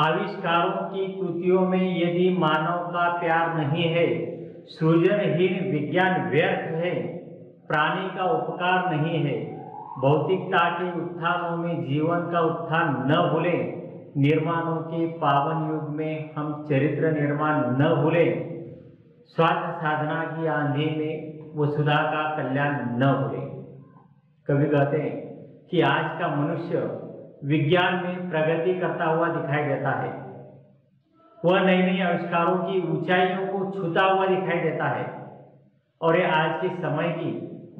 आविष्कारों की कृतियों में यदि मानव का प्यार नहीं है, सृजनहीन विज्ञान व्यर्थ है, प्राणी का उपकार नहीं है, भौतिकता के उत्थानों में जीवन का उत्थान न भूले निर्माणों के पावन युग में हम चरित्र निर्माण न भूले स्वार्थ साधना की आंधी में वसुधा का कल्याण न भूले। कवि कहते हैं कि आज का मनुष्य विज्ञान में प्रगति करता हुआ दिखाई देता है। वह नई नई आविष्कारों की ऊंचाइयों को छूता हुआ दिखाई देता है और ये आज के समय की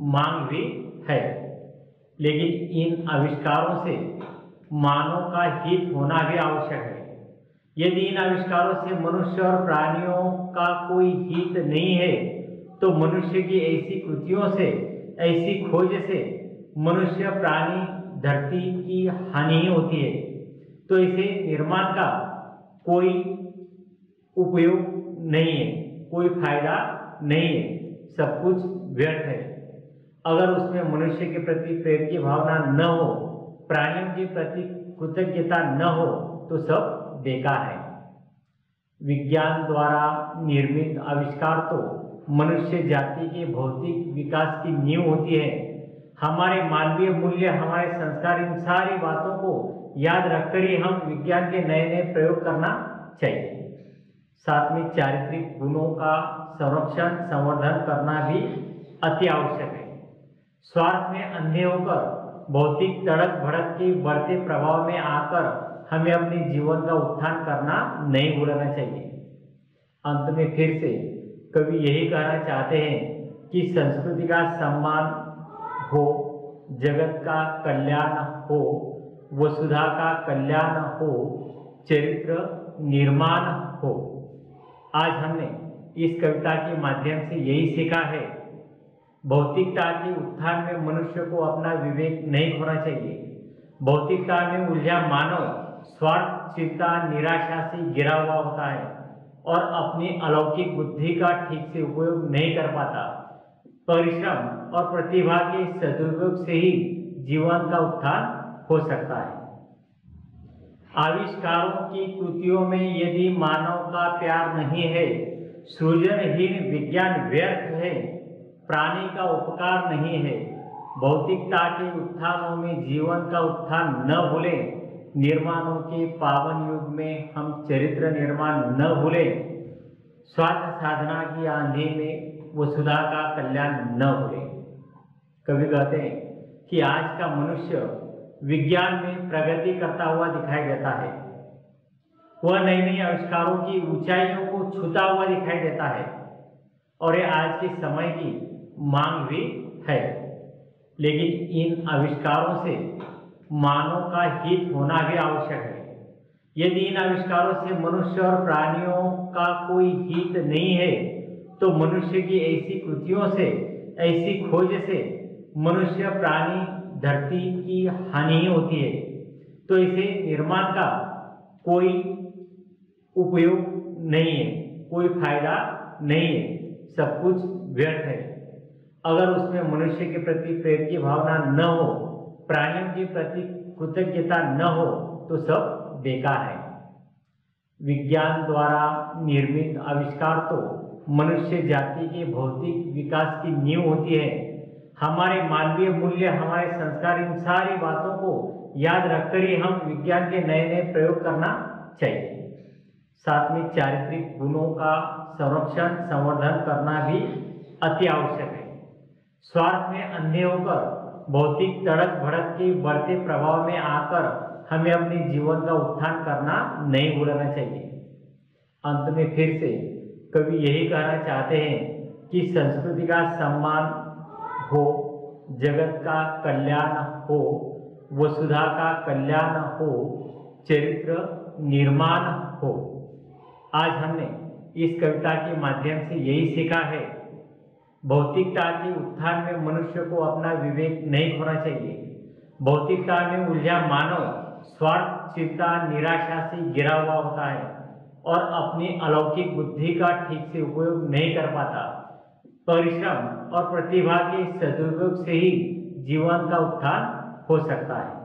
मांग भी है। लेकिन इन आविष्कारों से मानव का हित होना भी आवश्यक है। यदि इन आविष्कारों से मनुष्य और प्राणियों का कोई हित नहीं है तो मनुष्य की ऐसी कृतियों से, ऐसी खोज से मनुष्य, प्राणी धरती की हानि ही होती है। तो इसे निर्माण का कोई उपयोग नहीं है, कोई फ़ायदा नहीं है। सब कुछ व्यर्थ है। अगर उसमें मनुष्य के प्रति प्रेम की भावना न हो, प्राणियों के प्रति कृतज्ञता न हो तो सब बेकार है। विज्ञान द्वारा निर्मित आविष्कार तो मनुष्य जाति के भौतिक विकास की नींव होती है। हमारे मानवीय मूल्य, हमारे संस्कार, इन सारी बातों को याद रखकर ही हम विज्ञान के नए नए प्रयोग करना चाहिए। साथ में चारित्रिक गुणों का संरक्षण, संवर्धन करना भी अति आवश्यक है। स्वार्थ में अंधे होकर, भौतिक तड़क भड़क के बढ़ते प्रभाव में आकर हमें अपने जीवन का उत्थान करना नहीं भूलना चाहिए। अंत में फिर से कवि यही कहना चाहते हैं कि संस्कृति का सम्मान हो, जगत का कल्याण हो, वसुधा का कल्याण हो, चरित्र निर्माण हो। आज हमने इस कविता के माध्यम से यही सीखा है, भौतिकता के उत्थान में मनुष्य को अपना विवेक नहीं खोना चाहिए। भौतिकता में उलझा मानव स्वार्थ, चिंता, निराशा से गिरा हुआ होता है और अपनी अलौकिक बुद्धि का ठीक से उपयोग नहीं कर पाता। परिश्रम और प्रतिभा के सदुपयोग से ही जीवन का उत्थान हो सकता है। आविष्कारों की कृतियों में यदि मानव का प्यार नहीं है, सृजनहीन विज्ञान व्यर्थ है, प्राणी का उपकार नहीं है, भौतिकता के उत्थानों में जीवन का उत्थान न भूले, निर्माणों के पावन युग में हम चरित्र निर्माण न भूले स्वार्थ साधना की आंधी में वसुधा का कल्याण न भूले कभी कहते हैं कि आज का मनुष्य विज्ञान में प्रगति करता हुआ दिखाई देता है। वह नई नई आविष्कारों की ऊंचाइयों को छूता हुआ दिखाई देता है और ये आज के समय की मांग भी है। लेकिन इन आविष्कारों से मानव का हित होना भी आवश्यक है। यदि इन आविष्कारों से मनुष्य और प्राणियों का कोई हित नहीं है। तो मनुष्य की ऐसी कृतियों से, ऐसी खोज से मनुष्य प्राणी धरती की हानि होती है। तो इसे निर्माण का कोई उपयोग नहीं है, कोई फ़ायदा नहीं है, सब कुछ व्यर्थ है। अगर उसमें मनुष्य के प्रति प्रेम की भावना न हो, प्राणियों के प्रति कृतज्ञता न हो तो सब बेकार है। विज्ञान द्वारा निर्मित आविष्कार तो मनुष्य जाति के भौतिक विकास की नींव होती है। हमारे मानवीय मूल्य, हमारे संस्कार, इन सारी बातों को याद रखकर ही हम विज्ञान के नए नए प्रयोग करना चाहिए। साथ में चारित्रिक गुणों का संरक्षण, संवर्धन करना भी अति आवश्यक है। स्वार्थ में अंधे होकर, भौतिक तड़क भड़क के बढ़ते प्रभाव में आकर हमें अपने जीवन का उत्थान करना नहीं भूलना चाहिए। अंत में फिर से कवि यही कहना चाहते हैं कि संस्कृति का सम्मान हो, जगत का कल्याण हो, वसुधा का कल्याण हो, चरित्र निर्माण हो। आज हमने इस कविता के माध्यम से यही सीखा है, भौतिकता के उत्थान में मनुष्य को अपना विवेक नहीं खोना चाहिए। भौतिकता में उलझा मानव स्वार्थ, चिंता, निराशा से गिरा हुआ होता है और अपनी अलौकिक बुद्धि का ठीक से उपयोग नहीं कर पाता। परिश्रम और प्रतिभा के सदुपयोग से ही जीवन का उत्थान हो सकता है।